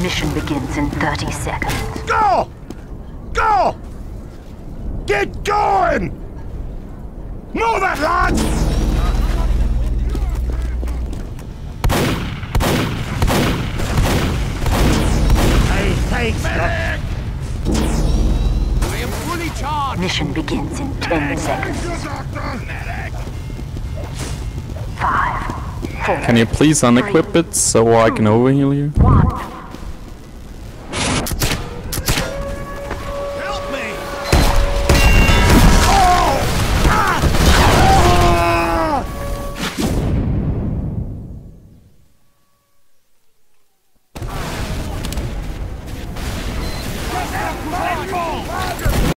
Mission begins in 30 seconds. Go! Go! Get going! Move it, lads! Hey, thanks, Doc. I am fully charged. Mission begins in 10 seconds. Five, four, Can you please unequip it so I can overheal you? one. Let's go!